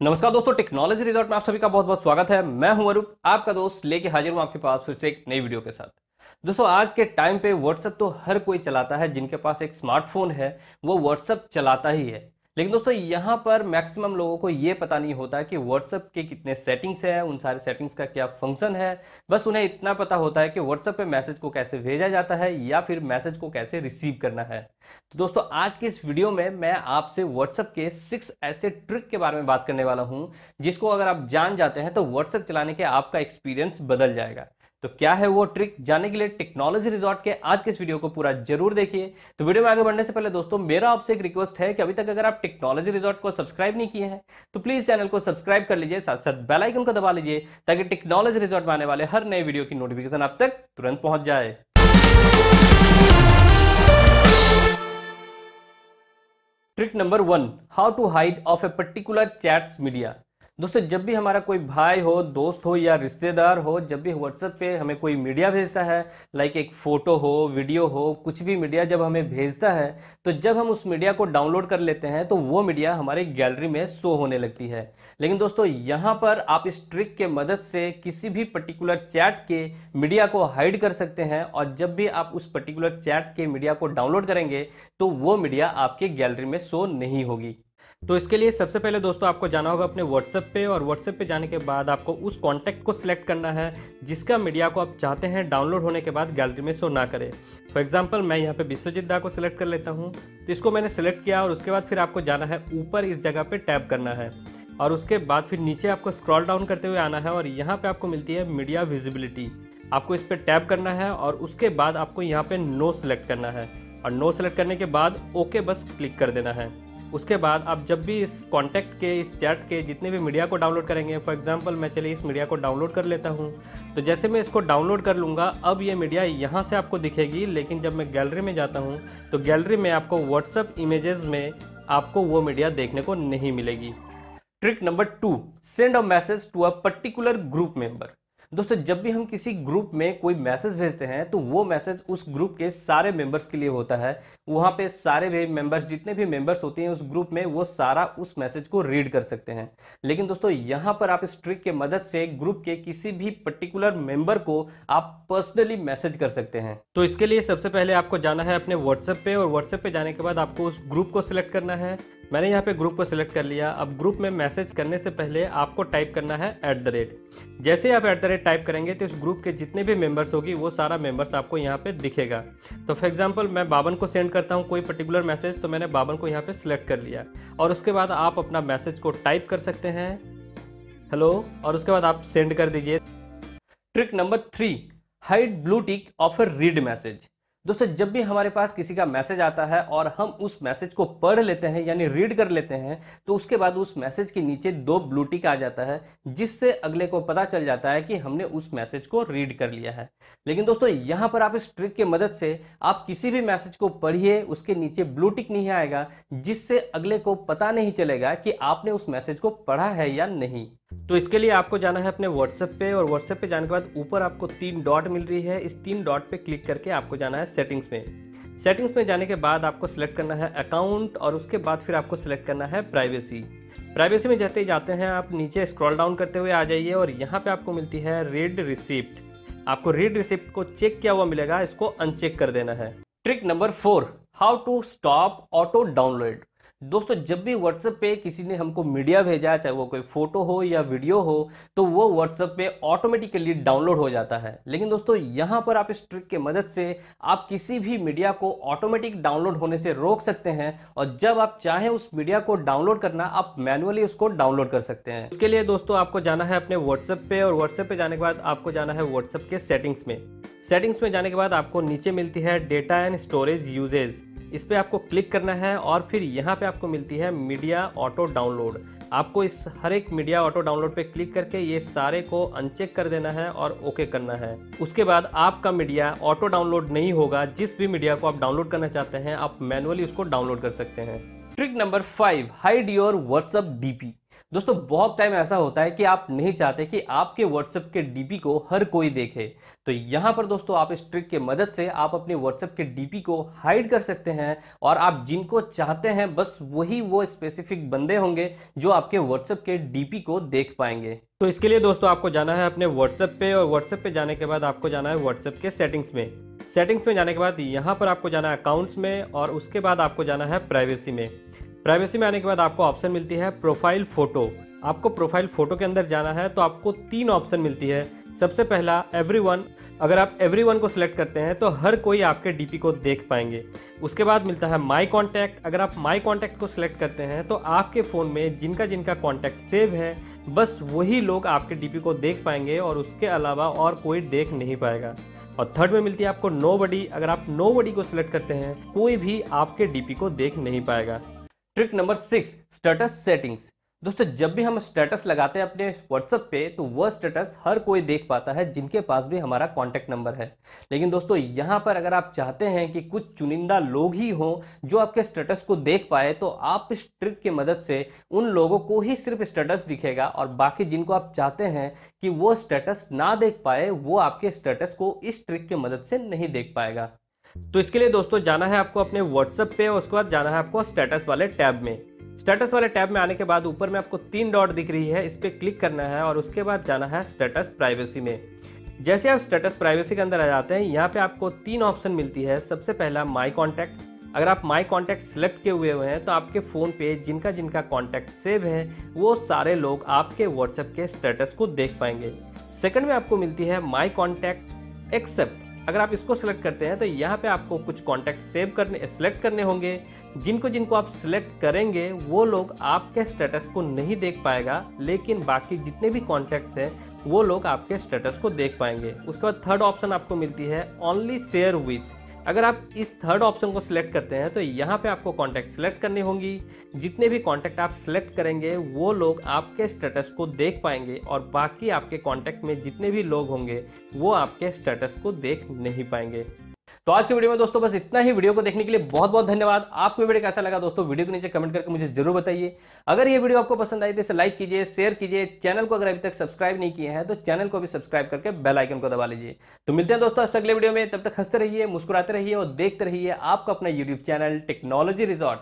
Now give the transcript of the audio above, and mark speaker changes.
Speaker 1: नमस्कार दोस्तों technology resort में आप सभी का बहुत बहुत स्वागत है। मैं हूँ अरूप, आपका दोस्त लेके हाजिर हूँ आपके पास फिर से एक नई वीडियो के साथ। दोस्तों, आज के टाइम पे व्हाट्सएप तो हर कोई चलाता है, जिनके पास एक स्मार्टफ़ोन है, वो व्हाट्सएप चलाता ही है। लेकिन दोस्तों, यहाँ पर मैक्सिमम लोगों को ये पता नहीं होता कि व्हाट्सएप के कितने सेटिंग्स हैं, उन सारे सेटिंग्स का क्या फ़ंक्शन है। बस उन्हें इतना पता होता है कि व्हाट्सएप पे मैसेज को कैसे भेजा जाता है या फिर मैसेज को कैसे रिसीव करना है। तो दोस्तों, आज की इस वीडियो में मैं आपसे व्हाट्सएप के सिक्स ऐसे ट्रिक के बारे में बात करने वाला हूँ, जिसको अगर आप जान जाते हैं तो व्हाट्सएप चलाने के आपका एक्सपीरियंस बदल जाएगा। तो क्या है वो ट्रिक जानने के लिए टेक्नोलॉजी रिजॉर्ट के आज के इस वीडियो को पूरा ज़रूर देखिए। तो वीडियो में आगे बढ़ने से पहले दोस्तों, मेरा आपसे एक रिक्वेस्ट है कि अभी तक अगर आप टेक्नोलॉजी रिजॉर्ट को सब्सक्राइब नहीं किए हैं तो प्लीज़ चैनल को सब्सक्राइब कर लीजिए साथ साथ बेलाइकन को दबा लीजिए, ताकि टेक्नोलॉजी रिजॉर्ट में आने वाले हर नए वीडियो की नोटिफिकेशन आप तक तुरंत पहुँच जाए। Trick number one how to hide of a particular chats media दोस्तों, जब भी हमारा कोई भाई हो, दोस्त हो या रिश्तेदार हो, जब भी व्हाट्सएप पे हमें कोई मीडिया भेजता है लाइक एक फ़ोटो हो, वीडियो हो, कुछ भी मीडिया जब हमें भेजता है तो जब हम उस मीडिया को डाउनलोड कर लेते हैं तो वो मीडिया हमारे गैलरी में शो होने लगती है। लेकिन दोस्तों, यहाँ पर आप इस ट्रिक के मदद से किसी भी पर्टिकुलर चैट के मीडिया को हाइड कर सकते हैं और जब भी आप उस पर्टिकुलर चैट के मीडिया को डाउनलोड करेंगे तो वो मीडिया आपके गैलरी में शो नहीं होगी। तो इसके लिए सबसे पहले दोस्तों आपको जाना होगा अपने व्हाट्सएप पे और व्हाट्सएप पे जाने के बाद आपको उस कॉन्टैक्ट को सिलेक्ट करना है जिसका मीडिया को आप चाहते हैं डाउनलोड होने के बाद गैलरी में शो ना करे। फॉर एग्ज़ाम्पल मैं यहाँ पे विश्वजीत दा को सिलेक्ट कर लेता हूँ। तो इसको मैंने सेलेक्ट किया और उसके बाद फिर आपको जाना है ऊपर इस जगह पर टैप करना है। और उसके बाद फिर नीचे आपको स्क्रॉल डाउन करते हुए आना है और यहाँ पर आपको मिलती है मीडिया विजिबिलिटी आपको इस पर टैप करना है और उसके बाद आपको यहाँ पे नो सेलेक्ट करना है। और नो सेलेक्ट करने के बाद ओके बस क्लिक कर देना है। उसके बाद आप जब भी इस कॉन्टैक्ट के, इस चैट के जितने भी मीडिया को डाउनलोड करेंगे फॉर एग्जांपल मैं चलिए इस मीडिया को डाउनलोड कर लेता हूँ। तो जैसे मैं इसको डाउनलोड कर लूँगा, अब ये मीडिया यहाँ से आपको दिखेगी, लेकिन जब मैं गैलरी में जाता हूँ तो गैलरी में आपको व्हाट्सअप इमेजेस में आपको वो मीडिया देखने को नहीं मिलेगी। Trick number two send a message to a particular group member दोस्तों, जब भी हम किसी ग्रुप में कोई मैसेज भेजते हैं तो वो मैसेज उस ग्रुप के सारे मेंबर्स के लिए होता है। वहाँ पे सारे भी मेंबर्स जितने भी मेंबर्स होते हैं उस ग्रुप में, वो सारा उस मैसेज को रीड कर सकते हैं। लेकिन दोस्तों, यहाँ पर आप इस ट्रिक के मदद से ग्रुप के किसी भी पर्टिकुलर मेंबर को आप पर्सनली मैसेज कर सकते हैं। तो इसके लिए सबसे पहले आपको जाना है अपने व्हाट्सएप पे, और व्हाट्सएप पे जाने के बाद आपको उस ग्रुप को सिलेक्ट करना है। मैंने यहाँ पे ग्रुप को सिलेक्ट कर लिया। अब ग्रुप में मैसेज करने से पहले आपको टाइप करना है एट द रेट जैसे आप एट द रेट टाइप करेंगे तो उस ग्रुप के जितने भी मेंबर्स होगी, वो सारा मेंबर्स आपको यहाँ पे दिखेगा। तो फॉर एग्जांपल मैं बावन को सेंड करता हूँ कोई पर्टिकुलर मैसेज तो मैंने बावन को यहाँ पे सिलेक्ट कर लिया। और उसके बाद आप अपना मैसेज को टाइप कर सकते हैं। हेलो और उसके बाद आप सेंड कर दीजिए। Trick number three hide blue tick of a read message दोस्तों, जब भी हमारे पास किसी का मैसेज आता है और हम उस मैसेज को पढ़ लेते हैं, यानी रीड कर लेते हैं तो उसके बाद उस मैसेज के नीचे दो ब्लू टिक आ जाता है, जिससे अगले को पता चल जाता है कि हमने उस मैसेज को रीड कर लिया है। लेकिन दोस्तों, यहाँ पर आप इस ट्रिक की मदद से आप किसी भी मैसेज को पढ़िए, उसके नीचे ब्लू टिक नहीं आएगा, जिससे अगले को पता नहीं चलेगा कि आपने उस मैसेज को पढ़ा है या नहीं। तो इसके लिए आपको जाना है अपने व्हाट्सएप पे और व्हाट्सएप पे जाने के बाद ऊपर आपको तीन डॉट मिल रही है। इस तीन डॉट पे क्लिक करके आपको जाना है सेटिंग्स में। सेटिंग्स में जाने के बाद आपको सिलेक्ट करना है अकाउंट और उसके बाद फिर आपको सिलेक्ट करना है प्राइवेसी प्राइवेसी में जाते ही जाते हैं आप, नीचे स्क्रॉल डाउन करते हुए आ जाइए और यहाँ पे आपको मिलती है रीड रिसिप्ट आपको रीड रिसिप्ट को चेक किया हुआ मिलेगा, इसको अनचेक कर देना है। Trick number four how to stop auto download दोस्तों, जब भी व्हाट्सएप पे किसी ने हमको मीडिया भेजा, चाहे वो कोई फ़ोटो हो या वीडियो हो तो वो व्हाट्सएप पे ऑटोमेटिकली डाउनलोड हो जाता है। लेकिन दोस्तों, यहाँ पर आप इस ट्रिक के मदद से आप किसी भी मीडिया को ऑटोमेटिक डाउनलोड होने से रोक सकते हैं और जब आप चाहें उस मीडिया को डाउनलोड करना, आप मैनुअली उसको डाउनलोड कर सकते हैं। इसके लिए दोस्तों, आपको जाना है अपने व्हाट्सएप पे और व्हाट्सएप पे जाने के बाद आपको जाना है व्हाट्सएप के सेटिंग्स में। सेटिंग्स में जाने के बाद आपको नीचे मिलती है डेटा एंड स्टोरेज यूजेज इस पर आपको क्लिक करना है और फिर यहाँ पे आपको मिलती है मीडिया ऑटो डाउनलोड। आपको इस हर एक मीडिया ऑटो डाउनलोड पे क्लिक करके ये सारे को अनचेक कर देना है और ओके करना है। उसके बाद आपका मीडिया ऑटो डाउनलोड नहीं होगा। जिस भी मीडिया को आप डाउनलोड करना चाहते हैं, आप मैनुअली उसको डाउनलोड कर सकते हैं। Trick number five, hide your WhatsApp DP. दोस्तों, बहुत टाइम ऐसा होता है कि आप नहीं चाहते कि आपके व्हाट्सएप के डीपी को हर कोई देखे। तो यहाँ पर दोस्तों, आप इस ट्रिक के मदद से आप अपने व्हाट्सएप के डीपी को हाइड कर सकते हैं और आप जिनको चाहते हैं, बस वही वो स्पेसिफिक बंदे होंगे जो आपके व्हाट्सएप के डीपी को देख पाएँगे। तो इसके लिए दोस्तों, आपको जाना है अपने व्हाट्सएप पे और व्हाट्सएप पे जाने के बाद आपको जाना है व्हाट्सएप के सेटिंग्स में। सेटिंग्स में जाने के बाद यहाँ पर आपको जाना है अकाउंट्स में और उसके बाद आपको जाना है प्राइवेसी में। प्राइवेसी में आने के बाद आपको ऑप्शन मिलती है प्रोफ़ाइल फ़ोटो आपको प्रोफ़ाइल फ़ोटो के अंदर जाना है तो आपको तीन ऑप्शन मिलती है. सबसे पहला एवरीवन अगर आप एवरीवन को सिलेक्ट करते हैं तो हर कोई आपके डीपी को देख पाएँगे. उसके बाद मिलता है माई कॉन्टैक्ट अगर आप माई कॉन्टैक्ट को सिलेक्ट करते हैं तो आपके फ़ोन में जिनका जिनका कॉन्टैक्ट सेव है, बस वही लोग आपके डीपी को देख पाएँगे और उसके अलावा और कोई देख नहीं पाएगा. और थर्ड में मिलती है आपको नो अगर आप नो को सिलेक्ट करते हैं, कोई भी आपके डीपी को देख नहीं पाएगा. Trick number six status settings दोस्तों, जब भी हम स्टेटस लगाते हैं अपने व्हाट्सएप पे तो वह स्टेटस हर कोई देख पाता है, जिनके पास भी हमारा कॉन्टैक्ट नंबर है। लेकिन दोस्तों, यहाँ पर अगर आप चाहते हैं कि कुछ चुनिंदा लोग ही हों, जो आपके स्टेटस को देख पाए तो आप इस ट्रिक की मदद से उन लोगों को ही सिर्फ़ स्टेटस दिखेगा, और बाकी जिनको आप चाहते हैं कि वो स्टेटस ना देख पाए, वो आपके स्टेटस को इस ट्रिक की मदद से नहीं देख पाएगा। तो इसके लिए दोस्तों जाना है आपको अपने व्हाट्सएप पे, और उसके बाद जाना है आपको स्टेटस वाले टैब में। स्टेटस वाले टैब में आने के बाद ऊपर में आपको तीन डॉट दिख रही है, इस पर क्लिक करना है, और उसके बाद जाना है स्टेटस प्राइवेसी में। जैसे आप स्टेटस प्राइवेसी के अंदर आ जाते हैं, यहाँ पे आपको तीन ऑप्शन मिलती है। सबसे पहला माई कॉन्टैक्ट अगर आप माई कॉन्टैक्ट सेलेक्ट किए हुए हैं तो आपके फ़ोन पे जिनका जिनका कॉन्टैक्ट सेव है, वो सारे लोग आपके व्हाट्सएप के स्टेटस को देख पाएँगे। सेकंड में आपको मिलती है माई कॉन्टैक्ट एक्सेप्ट अगर आप इसको सिलेक्ट करते हैं तो यहाँ पे आपको कुछ कॉन्टैक्ट सेव करने सेलेक्ट करने होंगे। जिनको जिनको आप सिलेक्ट करेंगे, वो लोग आपके स्टेटस को नहीं देख पाएगा, लेकिन बाकी जितने भी कॉन्टैक्ट्स हैं, वो लोग आपके स्टेटस को देख पाएँगे। उसके बाद थर्ड ऑप्शन आपको मिलती है ओनली शेयर विथ अगर आप इस थर्ड ऑप्शन को सिलेक्ट करते हैं तो यहाँ पे आपको कॉन्टैक्ट सिलेक्ट करनी होंगी। जितने भी कॉन्टैक्ट आप सिलेक्ट करेंगे, वो लोग आपके स्टेटस को देख पाएँगे और बाकी आपके कॉन्टैक्ट में जितने भी लोग होंगे, वो आपके स्टेटस को देख नहीं पाएँगे। तो आज के वीडियो में दोस्तों बस इतना ही। वीडियो को देखने के लिए बहुत बहुत धन्यवाद। आपको वीडियो कैसा लगा दोस्तों? वीडियो के नीचे कमेंट करके मुझे ज़रूर बताइए। अगर ये वीडियो आपको पसंद आई तो इसे लाइक कीजिए, शेयर कीजिए। चैनल को अगर अभी तक सब्सक्राइब नहीं किया है तो चैनल को भी सब्सक्राइब करके बेल आइकन को दबा लीजिए। तो मिलते हैं दोस्तों अगले वीडियो में। तब तक हँसते रहिए, मुस्कुराते रहिए और देखते रहिए आपका अपना यूट्यूब चैनल टेक्नोलॉजी रिजॉर्ट।